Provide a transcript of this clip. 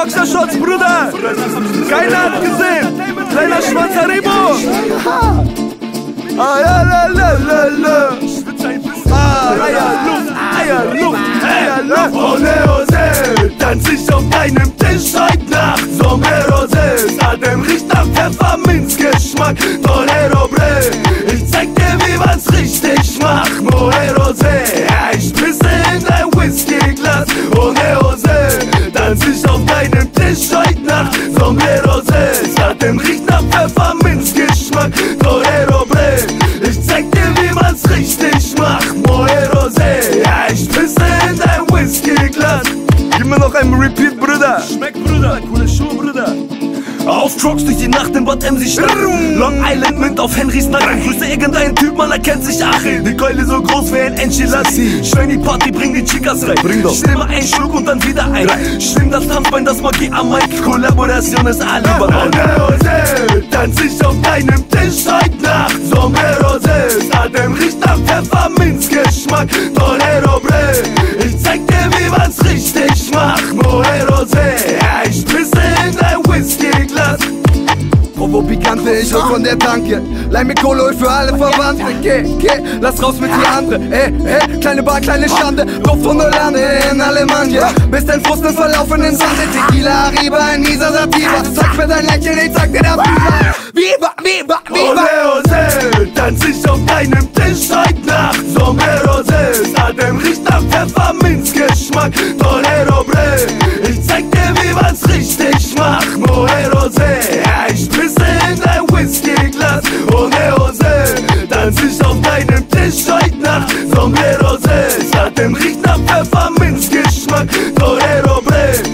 Boxershorts, Bruder. Keiner hat gesehen. Kleiner Schwanz Haribo. Ah, la, la, la, la, la. Ah, Eierluft, Eierluft, Eierluft. Ole Rosé, tanz ich auf deinem Tisch heute Nacht. Sombrero Rosé, Adem riecht nach Pfefferminzgeschmack. Torero Bre, ich zeig dir, wie man's richtig macht. Moe Rosé, ja, ich pisse in dein Whiskyglas. Ole Rosé, tanz ich Pfefferminzgeschmack. Torero Bre, ich zeig dir, wie man's richtig macht. Moe Rosé, ja, ich pisse in dein Whiskyglas. Gib mir noch einen Repeat, Bruder. Schmeckt, Bruder. Coole Schuhe, Bruder. Auf Trucks durch die Nacht in Bad MC Stadt. Long Island Mint auf Henrys Nacken Grüße irgendein Typ, man erkennt sich Achel Die Keule so groß wie ein Enchilasi Schwein die Party, bring die Chicas rein. Bring doch. Nehme einen Schluck und dann wieder ein. Schwing das Tanzbein, das Magie am Mic. Kollaboration ist Alibaba Rosé, tanz ich auf deinem Tisch heute Nacht. Sombrero Rosé, Adem riecht nach Pfefferminzgeschmack Torero Bre, Pikante, ich hol von der Tanke. Leih mir Kohle für alle Verwandte. Geh, geh, lass raus mit die andere. Ey, ey, kleine Bar, kleine Schande. Duft von Hollande in Alemannia. Bis dein Frust im verlaufenden Sande. Tequila, Arriba, ein Nisa Sativa. Zeig mir dein Lächeln, ich zeig dir das Viva. Viva, Viva, Viva. Ole Rosé, tanz ich auf deinem Tisch heute Nacht. Sombrero Rosé, Adem riecht nach Pfefferminzgeschmack. Zatem ich na pfefferminz Geschmack, teurer Brett